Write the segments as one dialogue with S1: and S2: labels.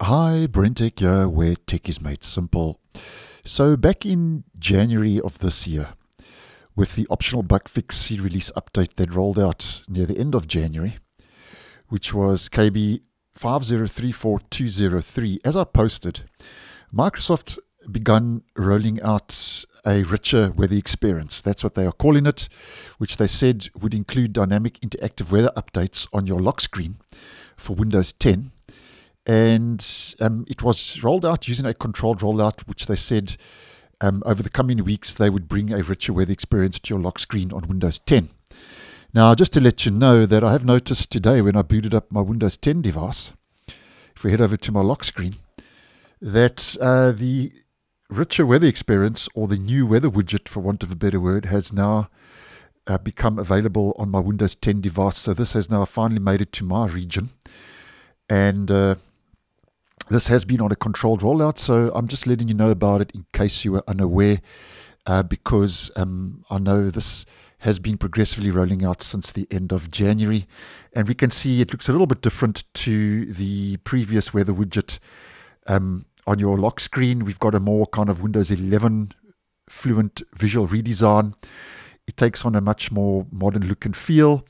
S1: Hi, Brentech here, where tech is made simple. So, back in January of this year, with the optional bug fix C release update that rolled out near the end of January, which was KB 5034203, as I posted, Microsoft begun rolling out a richer weather experience. That's what they are calling it, which they said would include dynamic interactive weather updates on your lock screen for Windows 10 and um, it was rolled out using a controlled rollout, which they said um, over the coming weeks they would bring a richer weather experience to your lock screen on Windows 10. Now, just to let you know that I have noticed today when I booted up my Windows 10 device, if we head over to my lock screen, that uh, the richer weather experience or the new weather widget, for want of a better word, has now uh, become available on my Windows 10 device. So this has now finally made it to my region. And uh, this has been on a controlled rollout, so I'm just letting you know about it in case you were unaware, uh, because um, I know this has been progressively rolling out since the end of January. And we can see it looks a little bit different to the previous weather widget. Um, on your lock screen, we've got a more kind of Windows 11 fluent visual redesign. It takes on a much more modern look and feel.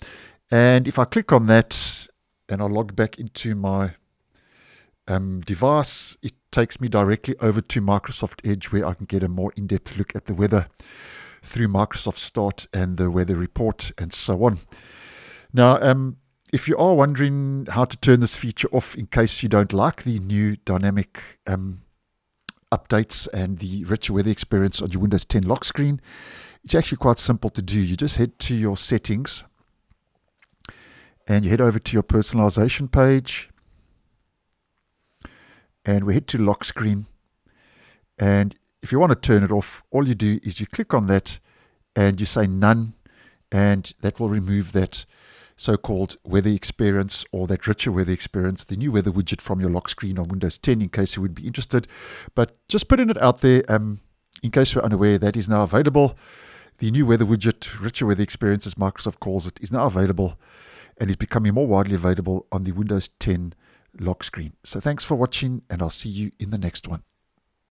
S1: And if I click on that and I log back into my um, device, it takes me directly over to Microsoft Edge where I can get a more in depth look at the weather through Microsoft Start and the weather report and so on. Now, um, if you are wondering how to turn this feature off in case you don't like the new dynamic um, updates and the richer weather experience on your Windows 10 lock screen, it's actually quite simple to do. You just head to your settings and you head over to your personalization page and we head to lock screen. And if you want to turn it off, all you do is you click on that and you say none, and that will remove that so-called weather experience or that richer weather experience, the new weather widget from your lock screen on Windows 10 in case you would be interested. But just putting it out there, um, in case you're unaware, that is now available. The new weather widget, richer weather experience as Microsoft calls it, is now available and is becoming more widely available on the Windows 10 lock screen. So thanks for watching, and I'll see you in the next one.